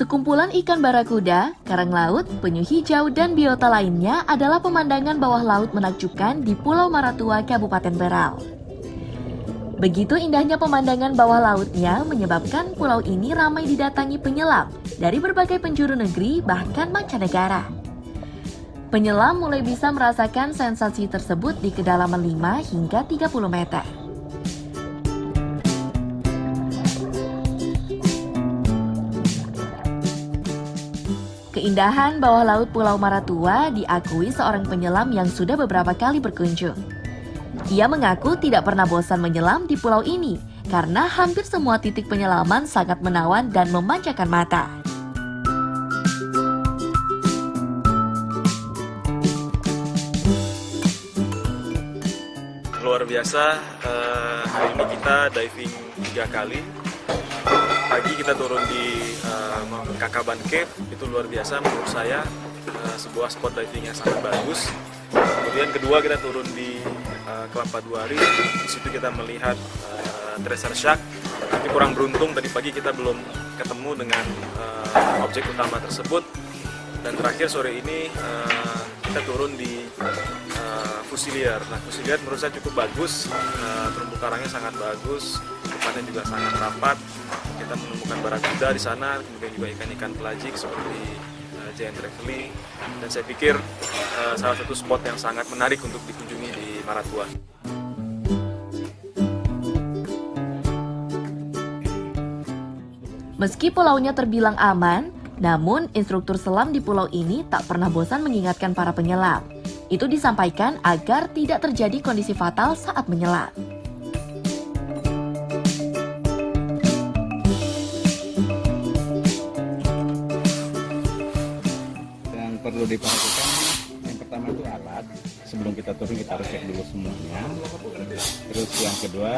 Sekumpulan ikan barakuda, karang laut, penyu hijau, dan biota lainnya adalah pemandangan bawah laut menakjubkan di Pulau Maratua, Kabupaten Berau. Begitu indahnya pemandangan bawah lautnya menyebabkan pulau ini ramai didatangi penyelam dari berbagai penjuru negeri bahkan mancanegara. Penyelam mulai bisa merasakan sensasi tersebut di kedalaman 5 hingga 30 meter. Keindahan bawah laut Pulau Maratua diakui seorang penyelam yang sudah beberapa kali berkunjung. Ia mengaku tidak pernah bosan menyelam di pulau ini karena hampir semua titik penyelaman sangat menawan dan memanjakan mata. Luar biasa, uh, hari ini kita diving tiga kali pagi kita turun di uh, Kakaban Cave itu luar biasa menurut saya. Uh, sebuah spot diving yang sangat bagus. Kemudian kedua kita turun di uh, Kelapa Duari. Di situ kita melihat uh, treasure shark tapi kurang beruntung tadi pagi kita belum ketemu dengan uh, objek utama tersebut. Dan terakhir sore ini uh, kita turun di uh, Fusilier. Nah, Fusilier menurut saya cukup bagus, uh, terumbu karangnya sangat bagus, tempatnya juga sangat rapat, kita menemukan barakuda di sana, kemudian juga ikan-ikan pelagik seperti uh, giant dan saya pikir uh, salah satu spot yang sangat menarik untuk dikunjungi di Maratua. Meski pulaunya terbilang aman, namun instruktur selam di pulau ini tak pernah bosan mengingatkan para penyelam. Itu disampaikan agar tidak terjadi kondisi fatal saat menyelam. Perlu diperhatikan yang pertama itu alat. Sebelum kita turun kita harus cek dulu semuanya. Terus yang kedua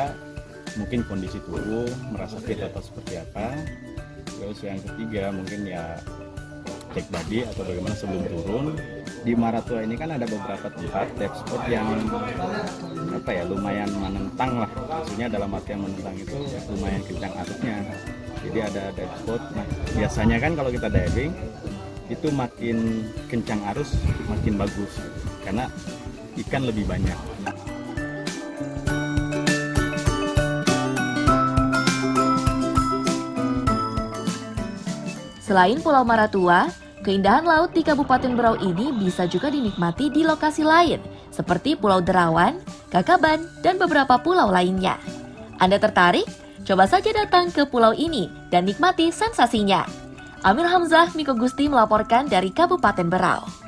mungkin kondisi tubuh merasa fit atau seperti apa. Terus yang ketiga mungkin ya cek body atau bagaimana sebelum turun. Di Maratua ini kan ada beberapa tempat dive spot yang apa ya lumayan menentang lah. Maksudnya dalam artian menentang itu lumayan kencang arusnya jadi ada dive spot. Nah biasanya kan kalau kita diving itu makin kencang arus makin bagus karena ikan lebih banyak Selain Pulau Maratua, keindahan laut di Kabupaten Berau ini bisa juga dinikmati di lokasi lain, seperti Pulau Derawan, Kakaban, dan beberapa pulau lainnya. Anda tertarik? Coba saja datang ke pulau ini dan nikmati sensasinya. Amir Hamzah, Miko Gusti melaporkan dari Kabupaten Berau.